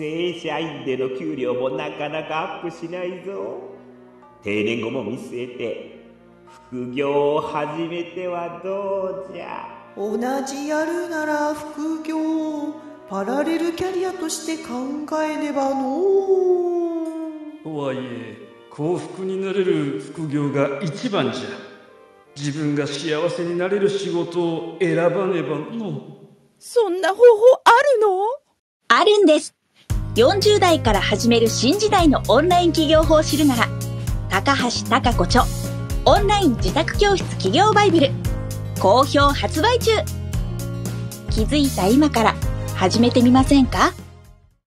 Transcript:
正社員での給料もなかなかアップしないぞ。定年後も見据えて副業を始めてはどうじゃ。同じやるなら副業パラレルキャリアとして考えねばのとはいえ幸福になれる副業が一番じゃ。自分が幸せになれる仕事を選ばねばの。そんな方法あるの？あるんです40代から始める新時代のオンライン企業法を知るなら高橋貴子著オンライン自宅教室企業バイブル好評発売中。気づいた今から始めてみませんか？